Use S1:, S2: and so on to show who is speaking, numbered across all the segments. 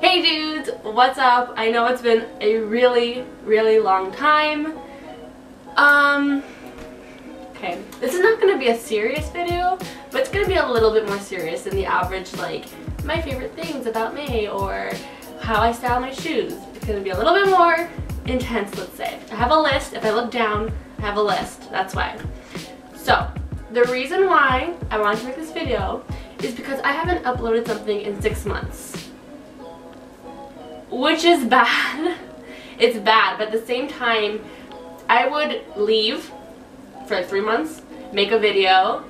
S1: Hey dudes, what's up? I know it's been a really, really long time. Um, okay, this is not going to be a serious video, but it's going to be a little bit more serious than the average, like, my favorite things about me or how I style my shoes. It's going to be a little bit more intense, let's say. I have a list. If I look down, I have a list. That's why. So, the reason why I wanted to make this video is because I haven't uploaded something in six months which is bad. it's bad, but at the same time, I would leave for three months, make a video,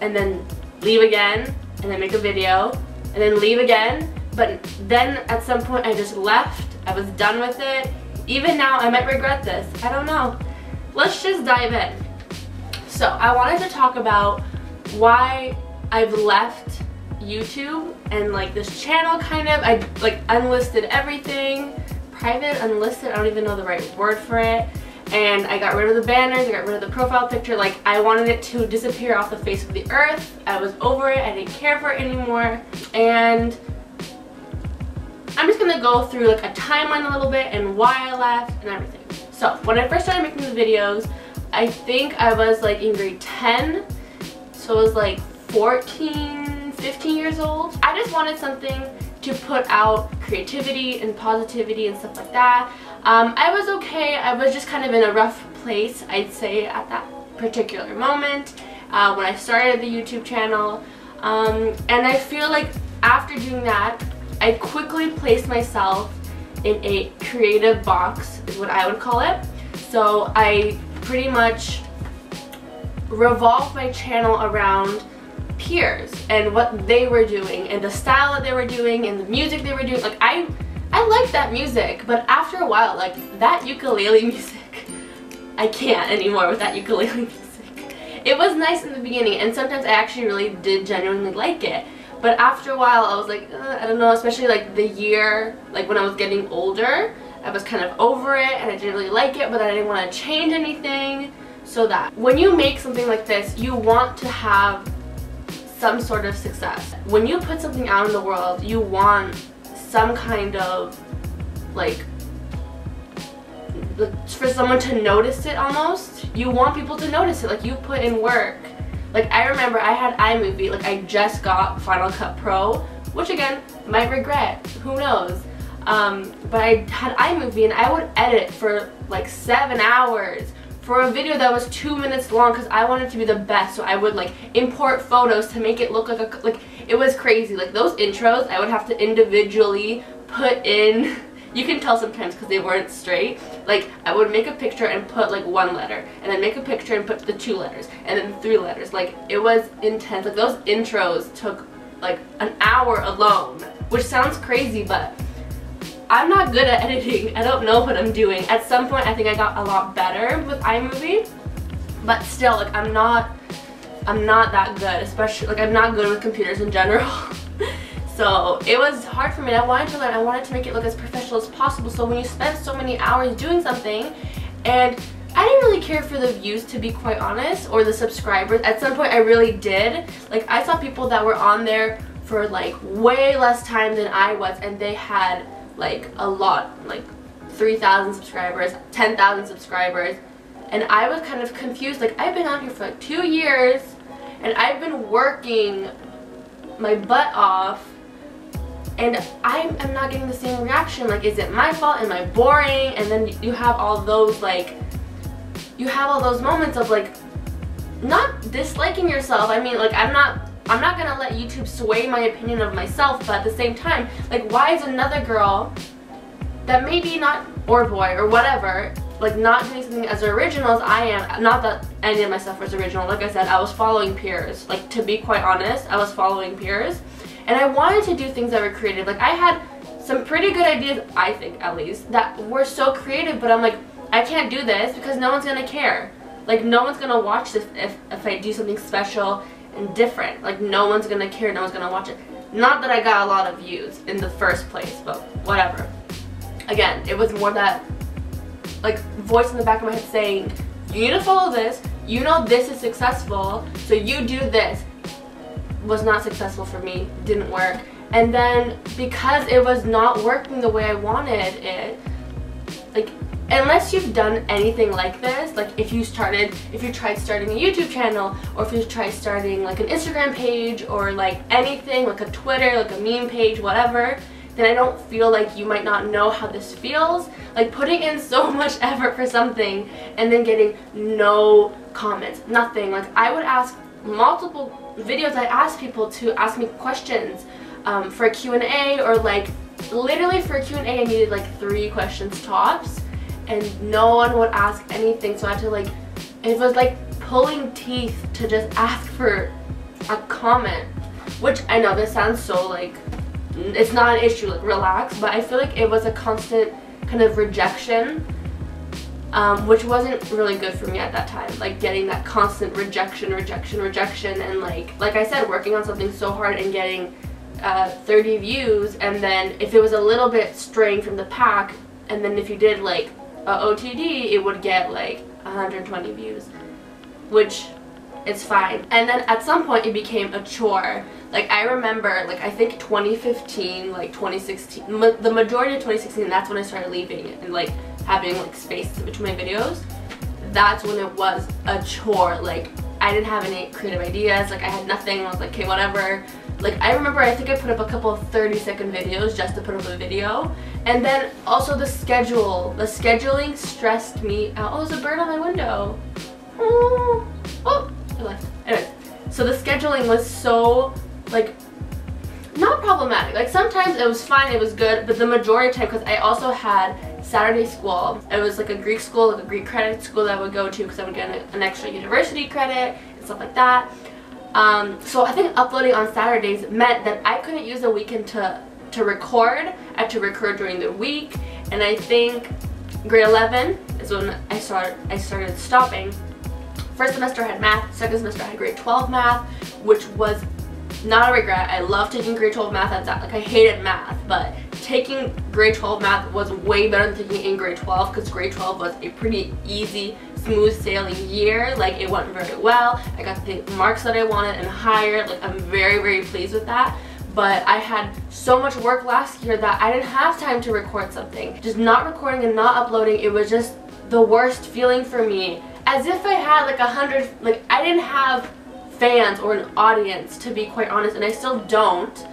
S1: and then leave again, and then make a video, and then leave again. But then at some point I just left, I was done with it. Even now I might regret this, I don't know. Let's just dive in. So I wanted to talk about why I've left YouTube and like this channel kind of. I like unlisted everything. Private, unlisted, I don't even know the right word for it. And I got rid of the banners, I got rid of the profile picture. Like I wanted it to disappear off the face of the earth. I was over it, I didn't care for it anymore. And I'm just gonna go through like a timeline a little bit and why I left and everything. So when I first started making the videos, I think I was like in grade 10. So it was like 14, 15 years old. I just wanted something to put out creativity and positivity and stuff like that. Um, I was okay. I was just kind of in a rough place, I'd say, at that particular moment uh, when I started the YouTube channel. Um, and I feel like after doing that, I quickly placed myself in a creative box, is what I would call it. So I pretty much revolved my channel around peers and what they were doing and the style that they were doing and the music they were doing. Like I, I like that music, but after a while, like that ukulele music, I can't anymore with that ukulele music. It was nice in the beginning and sometimes I actually really did genuinely like it. But after a while, I was like, uh, I don't know, especially like the year, like when I was getting older, I was kind of over it and I didn't really like it, but I didn't want to change anything. So that when you make something like this, you want to have some sort of success. When you put something out in the world, you want some kind of like for someone to notice it almost. You want people to notice it, like you put in work. Like I remember I had iMovie, like I just got Final Cut Pro, which again, might regret, who knows. Um, but I had iMovie and I would edit for like seven hours for a video that was two minutes long because I wanted to be the best so I would like import photos to make it look like a like it was crazy. Like those intros I would have to individually put in you can tell sometimes because they weren't straight. Like I would make a picture and put like one letter and then make a picture and put the two letters and then three letters. Like it was intense. Like those intros took like an hour alone which sounds crazy but I'm not good at editing. I don't know what I'm doing. At some point, I think I got a lot better with iMovie, but still, like, I'm not, I'm not that good, especially, like, I'm not good with computers in general. so it was hard for me. I wanted to learn. I wanted to make it look as professional as possible. So when you spend so many hours doing something, and I didn't really care for the views to be quite honest, or the subscribers. At some point, I really did. Like, I saw people that were on there for like way less time than I was, and they had like a lot, like 3,000 subscribers, 10,000 subscribers, and I was kind of confused. Like, I've been on here for like two years, and I've been working my butt off, and I am not getting the same reaction. Like, is it my fault? Am I boring? And then you have all those, like, you have all those moments of, like, not disliking yourself. I mean, like, I'm not I'm not gonna let YouTube sway my opinion of myself, but at the same time, like why is another girl that maybe not, or boy, or whatever, like not doing something as original as I am, not that any of my stuff was original, like I said, I was following peers, like to be quite honest, I was following peers, and I wanted to do things that were creative, like I had some pretty good ideas, I think at least, that were so creative, but I'm like, I can't do this because no one's gonna care. Like no one's gonna watch this if, if I do something special and different. Like no one's gonna care, no one's gonna watch it. Not that I got a lot of views in the first place, but whatever. Again, it was more that like voice in the back of my head saying, you need to follow this, you know this is successful, so you do this. Was not successful for me, didn't work, And then because it was not working the way I wanted it, like unless you've done anything like this, like if you started, if you tried starting a YouTube channel, or if you tried starting like an Instagram page, or like anything, like a Twitter, like a meme page, whatever, then I don't feel like you might not know how this feels. Like putting in so much effort for something and then getting no comments, nothing. Like I would ask multiple videos, I asked people to ask me questions um, for a Q&A or like literally for a Q&A I needed like three questions tops and no one would ask anything so I had to like, it was like pulling teeth to just ask for a comment. Which I know this sounds so like it's not an issue, like relax, but I feel like it was a constant kind of rejection, um, which wasn't really good for me at that time. Like getting that constant rejection, rejection, rejection, and like, like I said, working on something so hard and getting uh, 30 views, and then if it was a little bit straying from the pack, and then if you did like a OTD, it would get like 120 views, which is fine. And then at some point it became a chore like I remember, like I think 2015, like 2016, ma the majority of 2016, that's when I started leaving and like having like space between my videos. That's when it was a chore. Like I didn't have any creative ideas. Like I had nothing. I was like, okay, whatever. Like I remember, I think I put up a couple of 30 second videos just to put up a video. And then also the schedule. The scheduling stressed me out. Oh, there's a bird on my window. Oh, oh, I left. Anyway, so the scheduling was so like not problematic. Like sometimes it was fine, it was good, but the majority of time, because I also had Saturday school. It was like a Greek school, like a Greek credit school that I would go to because I would get an extra university credit and stuff like that. Um, so I think uploading on Saturdays meant that I couldn't use the weekend to, to record. I had to record during the week. And I think grade 11 is when I, start, I started stopping. First semester I had math, second semester I had grade 12 math, which was not a regret. I love taking grade 12 math. That's like I hated math, but taking grade 12 math was way better than taking in grade 12 because grade 12 was a pretty easy, smooth sailing year. Like it went very well. I got the marks that I wanted and higher. Like I'm very, very pleased with that but I had so much work last year that I didn't have time to record something. Just not recording and not uploading, it was just the worst feeling for me. As if I had like a hundred, like I didn't have fans or an audience to be quite honest and I still don't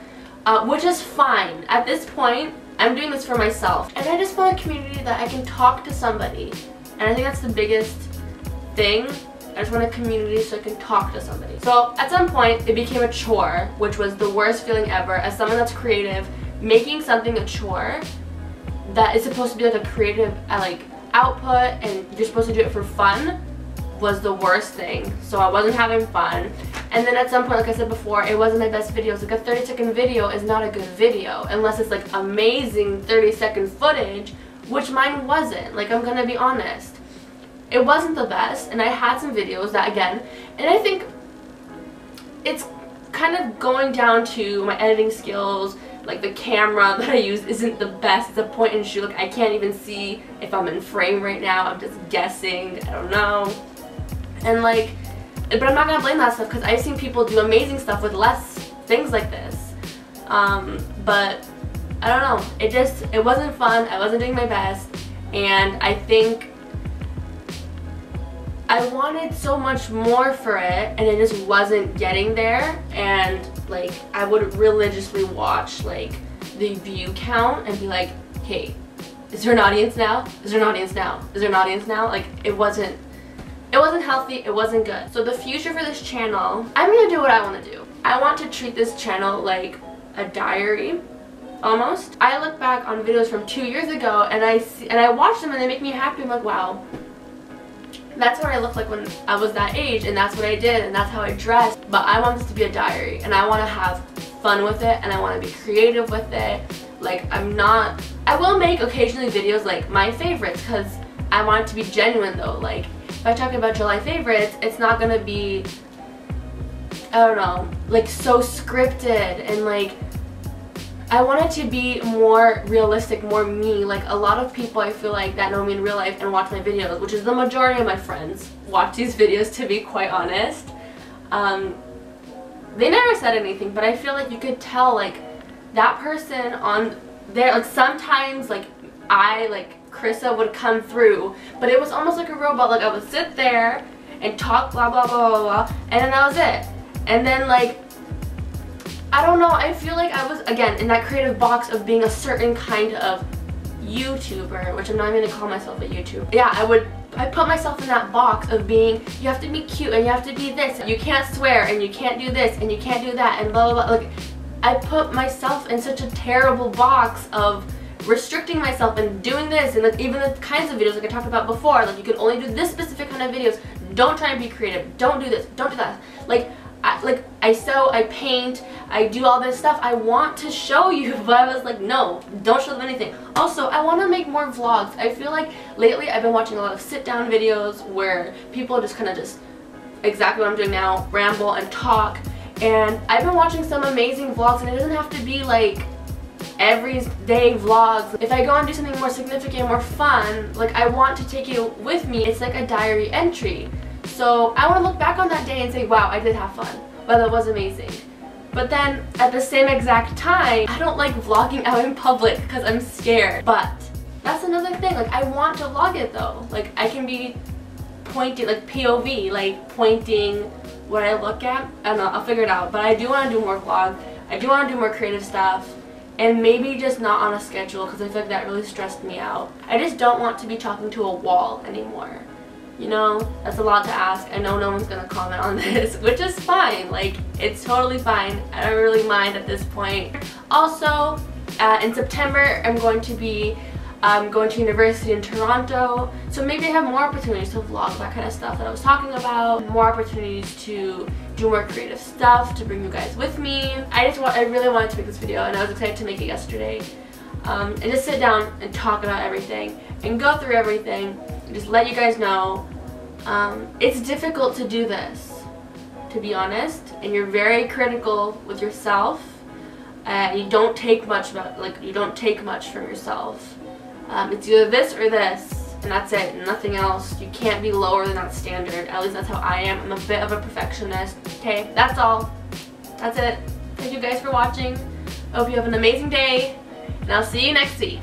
S1: uh, which is fine at this point I'm doing this for myself and I just want a community that I can talk to somebody and I think that's the biggest thing I just want a community so I can talk to somebody so at some point it became a chore which was the worst feeling ever as someone that's creative making something a chore that is supposed to be like a creative uh, like output and you're supposed to do it for fun was the worst thing. So I wasn't having fun. And then at some point, like I said before, it wasn't my best videos. Like a 30 second video is not a good video unless it's like amazing 30 second footage, which mine wasn't. Like I'm gonna be honest. It wasn't the best and I had some videos that again, and I think it's kind of going down to my editing skills, like the camera that I use isn't the best. It's a point and shoot. Like I can't even see if I'm in frame right now. I'm just guessing. I don't know. And like, but I'm not gonna blame that stuff because I've seen people do amazing stuff with less things like this. Um, but I don't know. It just, it wasn't fun. I wasn't doing my best. And I think I wanted so much more for it and it just wasn't getting there. And like, I would religiously watch like the view count and be like, hey, is there an audience now? Is there an audience now? Is there an audience now? Like, it wasn't it wasn't healthy, it wasn't good. So the future for this channel, I'm gonna do what I wanna do. I want to treat this channel like a diary almost. I look back on videos from two years ago and I see, and I watch them and they make me happy. I'm like, wow, that's what I looked like when I was that age and that's what I did and that's how I dressed. But I want this to be a diary and I want to have fun with it and I want to be creative with it. Like I'm not, I will make occasionally videos like my favorites because I want it to be genuine though. Like if I talk about July favorites, it's not gonna be, I don't know, like so scripted and like, I wanted to be more realistic, more me. Like a lot of people I feel like that know me in real life and watch my videos, which is the majority of my friends watch these videos to be quite honest. Um, they never said anything, but I feel like you could tell like that person on there, like sometimes like I, like Chrissa would come through, but it was almost like a robot. Like I would sit there and talk blah blah blah blah blah, and then that was it. And then like, I don't know, I feel like I was, again, in that creative box of being a certain kind of YouTuber, which I'm not even gonna call myself a YouTuber. Yeah, I would I put myself in that box of being, you have to be cute and you have to be this, and you can't swear and you can't do this and you can't do that and blah blah blah. Like, I put myself in such a terrible box of restricting myself and doing this and like even the kinds of videos like I talked about before, like you can only do this specific kind of videos. Don't try and be creative. Don't do this. Don't do that. Like I, like I sew, I paint, I do all this stuff. I want to show you, but I was like, no, don't show them anything. Also, I want to make more vlogs. I feel like lately I've been watching a lot of sit-down videos where people just kind of just exactly what I'm doing now, ramble and talk. And I've been watching some amazing vlogs, and it doesn't have to be like everyday vlogs. If I go and do something more significant, more fun, like I want to take you with me. It's like a diary entry. So I want to look back on that day and say, wow, I did have fun. Well, that was amazing. But then at the same exact time, I don't like vlogging out in public because I'm scared. But that's another thing. Like I want to vlog it though. Like I can be pointing, like POV, like pointing what I look at. I don't know, I'll figure it out. But I do want to do more vlog. I do want to do more creative stuff. And maybe just not on a schedule because I feel like that really stressed me out. I just don't want to be talking to a wall anymore. You know, that's a lot to ask. I know no one's gonna comment on this, which is fine. Like, it's totally fine. I don't really mind at this point. Also, uh, in September, I'm going to be um, going to university in Toronto. So maybe I have more opportunities to vlog that kind of stuff that I was talking about. More opportunities to do more creative stuff, to bring you guys with me. I just want, I really wanted to make this video and I was excited to make it yesterday. Um, and just sit down and talk about everything and go through everything and just let you guys know. Um, it's difficult to do this, to be honest, and you're very critical with yourself. And you don't take much, like you don't take much from yourself. Um, it's either this or this, and that's it, nothing else. You can't be lower than that standard. At least that's how I am. I'm a bit of a perfectionist. Okay, that's all. That's it. Thank you guys for watching. I hope you have an amazing day, and I'll see you next week.